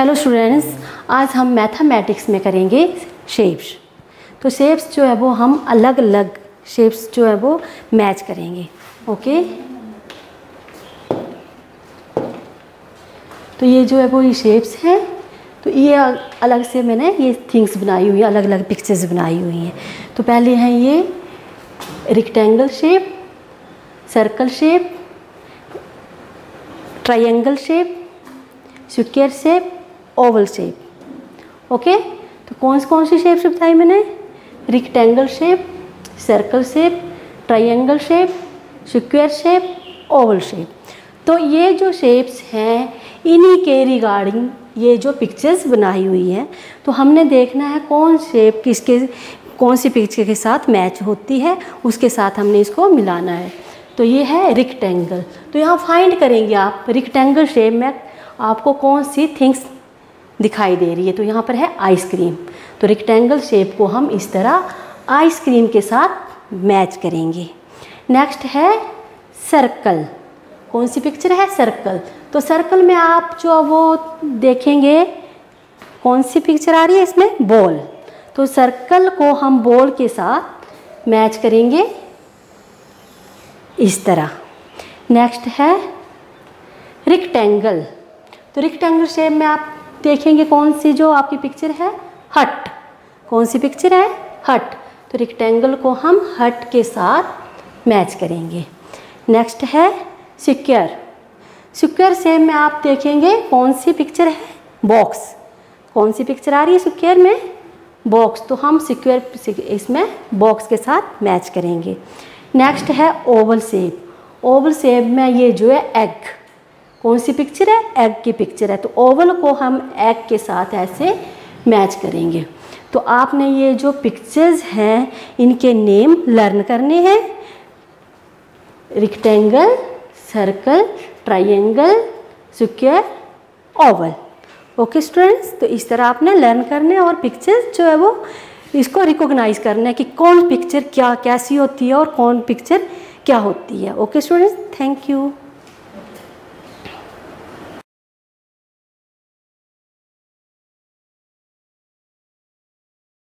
Hello students आज हम mathematics में करेंगे शेप्स तो शेप्स जो है वो हम अलग अलग शेप्स जो है वो मैच करेंगे ओके तो ये जो है वो ये शेप्स हैं तो ये अलग से मैंने ये थिंग्स बनाई हुई हैं अलग अलग पिक्चर्स बनाई हुई हैं। तो पहले हैं ये rectangle shape circle shape triangle shape square shape oval shape okay तो कौन कौन सी शेप्स बताई मैंने? Rectangle shape circle shape triangle shape square shape oval shape तो ये जो शेप्स हैं, इन्हीं के रिगार्डिंग ये जो पिक्चर्स बनाई हुई हैं तो हमने देखना है कौन शेप किसके, कौन सी पिक्चर के साथ मैच होती है, उसके साथ हमने इसको मिलाना है। तो ये है रिक्टेंगल तो यहाँ फाइंड करेंगे आप रिक्टेंगल शेप में आपको कौन सी थिंग्स दिखाई दे रही है। तो यहाँ पर है आइसक्रीम तो रिक्टेंगल शेप को हम इस तरह आइसक्रीम के साथ मैच करेंगे। नेक्स्ट है सर्कल कौन सी पिक्चर है? सर्कल तो सर्कल में आप जो वो देखेंगे, कौन सी पिक्चर आ रही है इसमें? बॉल तो सर्कल को हम बॉल के साथ मैच करेंगे इस तरह। नेक्स्ट है रिक्टेंगल तो रिक्टेंगल शेप में आप देखेंगे कौन सी जो आपकी पिक्चर है? हट कौन सी पिक्चर है? हट तो रिक्टेंगल को हम हट के साथ मैच करेंगे। नेक्स्ट है सिक्योर सिक्योर सेम में आप देखेंगे कौन सी पिक्चर है? बॉक्स कौन सी पिक्चर आ रही है सिक्योर में? बॉक्स तो हम सिक्योर इसमें बॉक्स के साथ मैच करेंगे। नेक्स्ट है ओवल सेप ओवल सेप में ये जो है एग कौन सी पिक्चर है? एग की पिक्चर है। तो ओवल को हम एग के साथ ऐसे मैच करेंगे। तो आपने ये जो पिक्चर्स हैं, इनके नेम लर्न करने हैं। Rectangle circle triangle square oval okay students तो इस तरह आपने लर्न करने और पिक्चर्स जो है वो इसको रिकॉग्नाइज करना है कि कौन पिक्चर क्या, कैसी होती है और कौन पिक्चर क्या होती है। Okay students thank you